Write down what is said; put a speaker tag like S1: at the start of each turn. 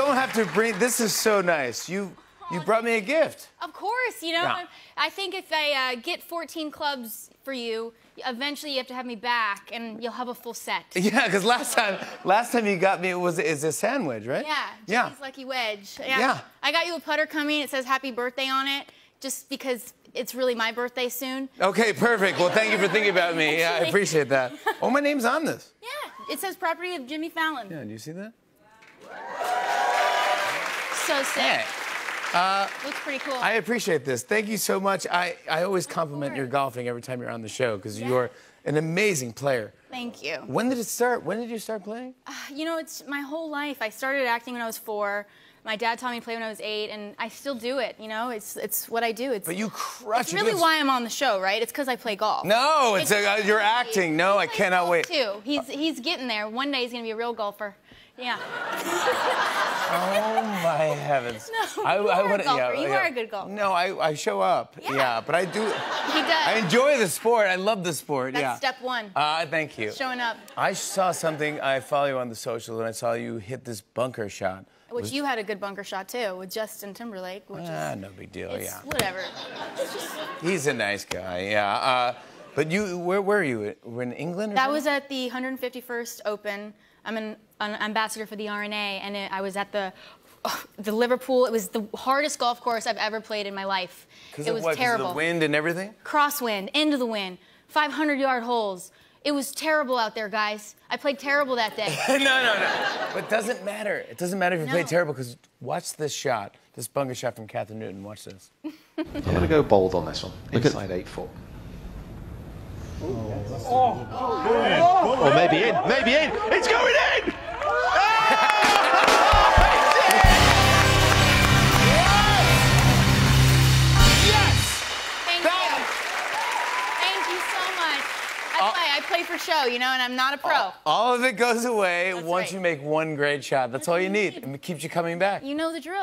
S1: to bring. This is so nice. You you brought me a gift.
S2: Of course, you know.
S1: Yeah.
S2: I think if I uh, get 14 clubs for you, eventually you have to have me back, and you'll have a full set.
S1: Yeah, because last time last time you got me it was is a sandwich, right?
S2: Yeah,
S1: Yeah.
S2: Jimmy's Lucky Wedge.
S1: Yeah.
S2: I got you a putter coming. It says happy birthday on it, just because it's really my birthday soon.
S1: Okay, perfect. Well, thank you for thinking about me. Yeah, I appreciate that. Oh, my name's on this.
S2: Yeah, it says property of Jimmy Fallon.
S1: Yeah, do you see that?
S2: So sick.
S1: Hey.
S2: Looks pretty cool.
S1: I appreciate this. Thank you so much. I, I always compliment your golfing every time you're on the show because
S2: Yeah.
S1: you're an amazing player.
S2: Thank you.
S1: When did it start? When did you start playing?
S2: You know, it's my whole life. I started acting when I was four. My dad taught me to play when I was eight, and I still do it. You know, it's it's what I do. It's
S1: But you crush
S2: it's
S1: it.
S2: really
S1: It's-
S2: why I'm on the show, right? It's because I play golf.
S1: No, it's uh, you're acting. No, I cannot wait.
S2: Too. He's he's getting there. One day he's gonna be a real golfer. Yeah.
S1: Oh my heavens!
S2: No, you are a golfer. You are a good golfer.
S1: No, I, I show up.
S2: Yeah.
S1: but I do.
S2: He does.
S1: I enjoy the sport. I love the sport.
S2: That's
S1: yeah.
S2: step one.
S1: Uh, thank you.
S2: Showing up.
S1: I saw something. I follow you on the socials, and I saw you hit this bunker shot.
S2: Which you had a good bunker shot too with Justin Timberlake, which
S1: Ah,
S2: is
S1: no big deal.
S2: it's
S1: yeah,
S2: whatever. Just
S1: he's a nice guy. Yeah. Uh, but you, where were you? Were in England? Or
S2: that
S1: something?
S2: was at the 151st Open. I'm an, an ambassador for the R&A, and it, I was at the the Liverpool. It was the hardest golf course I've ever played in my life.
S1: 'Cause
S2: It
S1: of
S2: was
S1: what, 'cause of
S2: terrible.
S1: the wind and everything.
S2: Crosswind, into the wind, 500 yard holes. It was terrible out there, guys. I played terrible that day.
S1: no, no, no. But it doesn't matter. It doesn't matter if you play terrible because watch this shot, this bunker shot from Kathryn Newton. Watch this.
S3: I'm going to go bold on this one. Inside eight foot.
S4: Or maybe in, maybe in. It's going in! Yes! Yes!
S2: Thank you. Thank you so much. Uh, I play for show, you know, and I'm not a pro.
S1: Uh, all of it goes away once
S2: right.
S1: you make one great shot. That's all you need. And it keeps you coming back.
S2: You know the drill.